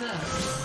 First.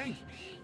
Strength.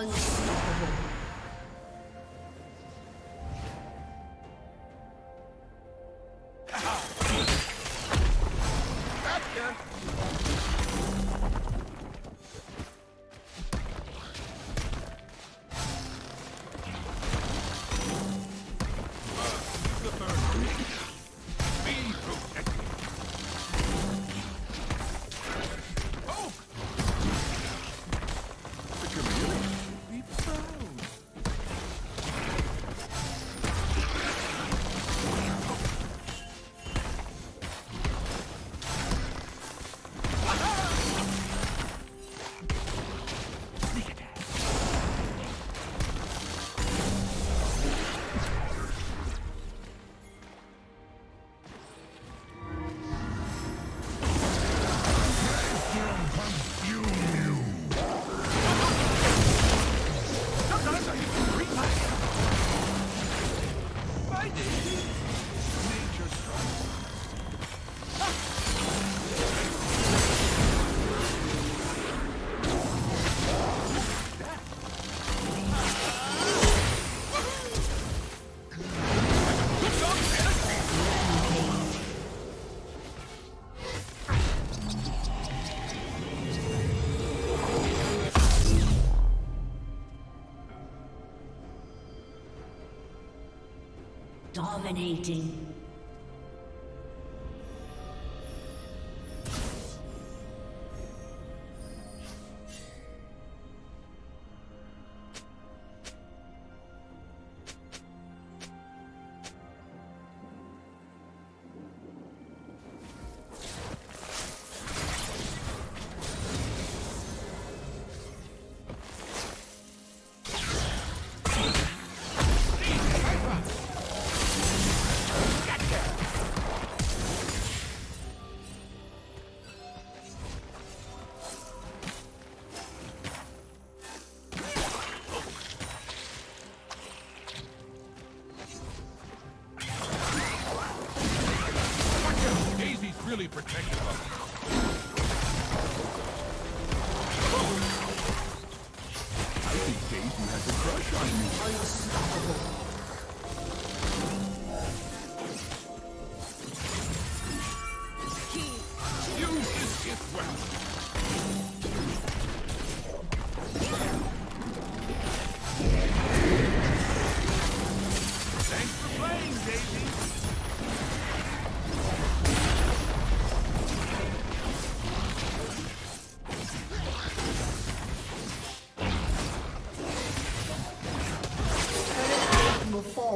Unstoppable. Dominating.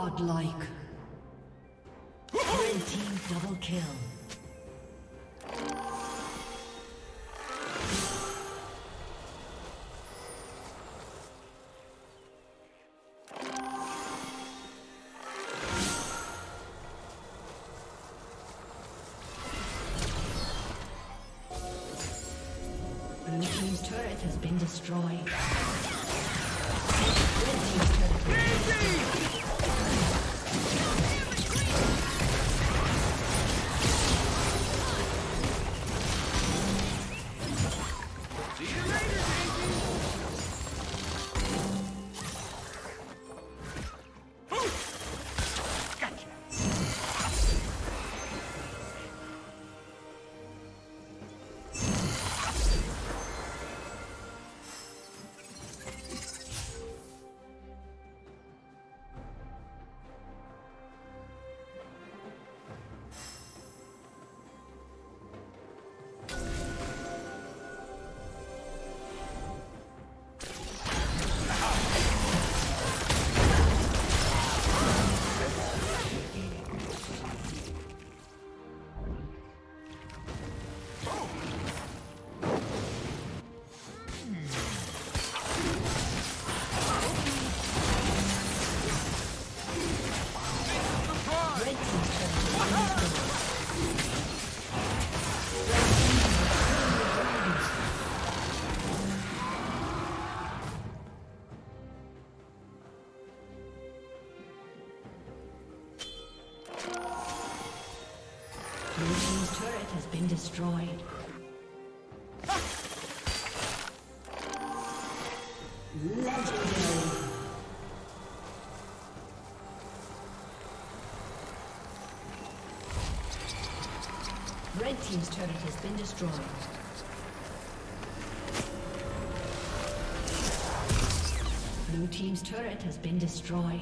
Godlike. Red team double kill. Turret has been destroyed. Destroyed. Legendary. Red team's turret has been destroyed. Blue team's turret has been destroyed.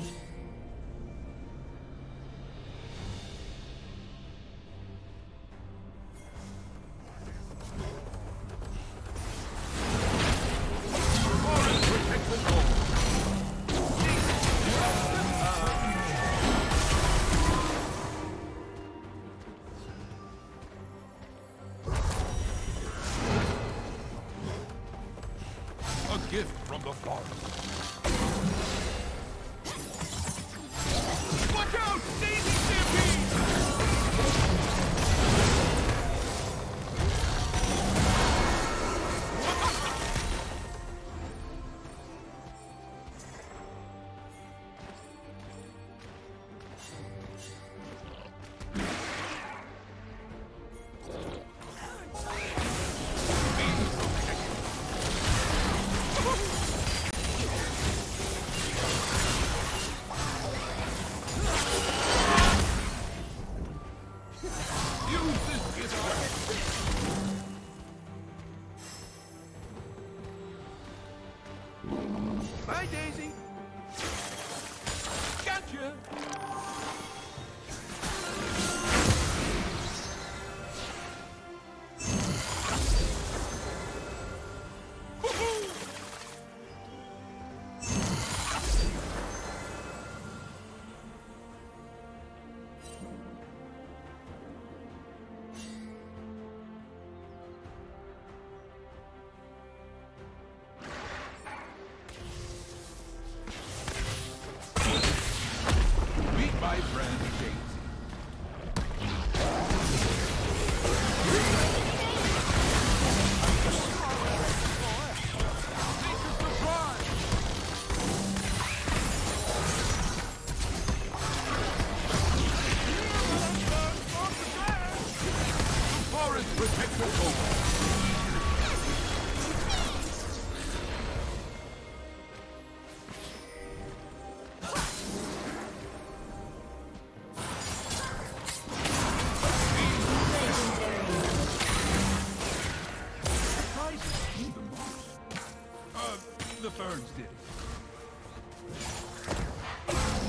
Did.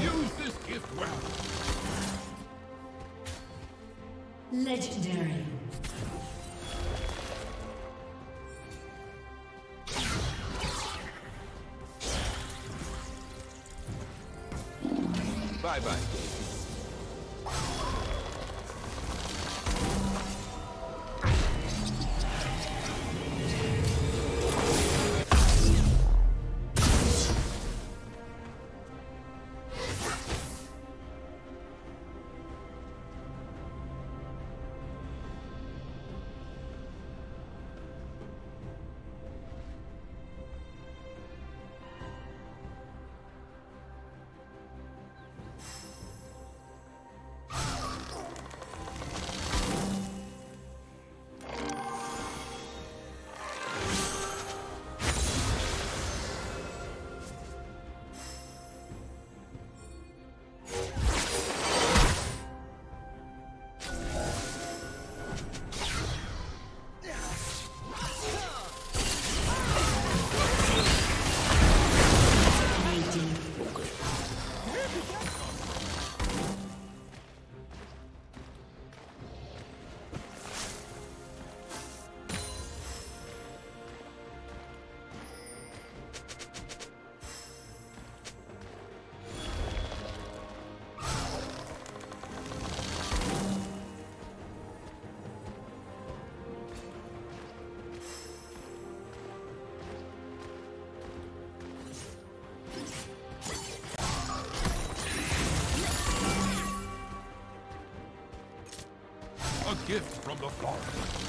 Use this gift well. Legendary. From the forest.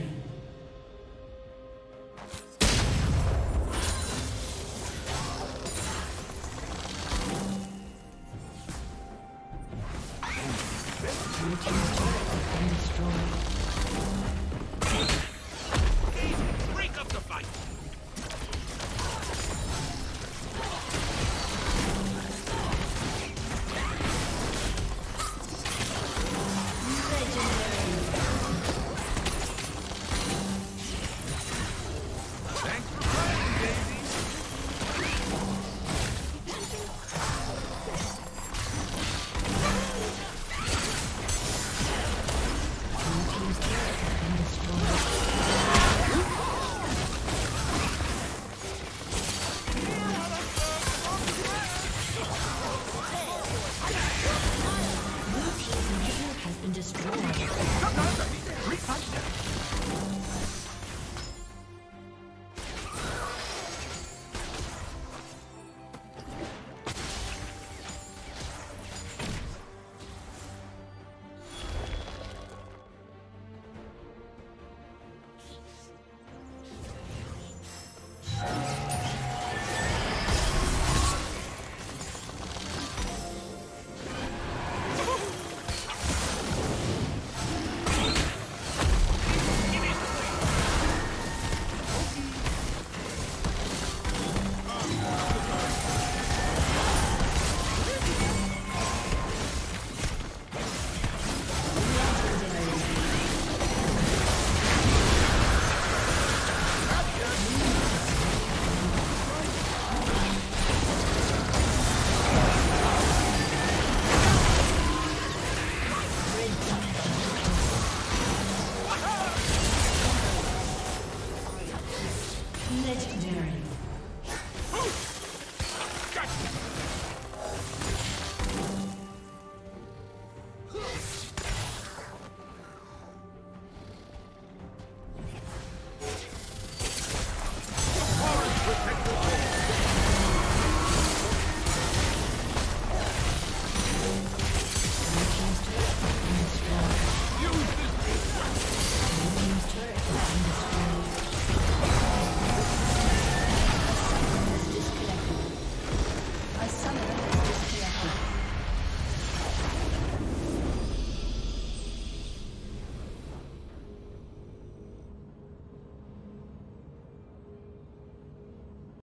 Legendary.